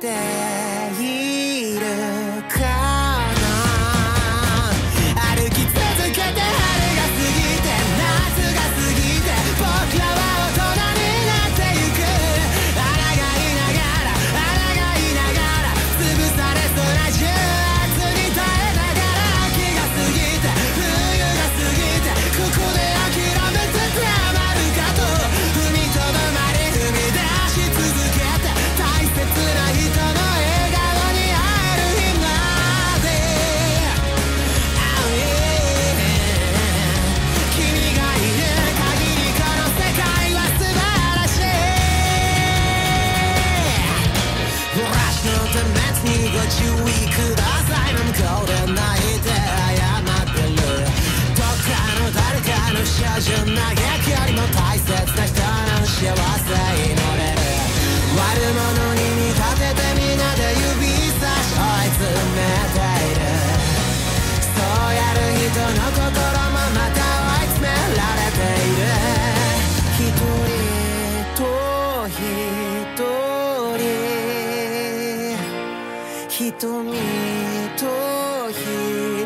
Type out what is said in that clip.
day 物に見立ててみんなで指さしをい詰めているそうやる人の心もまた追い詰められている一人と一人瞳と瞳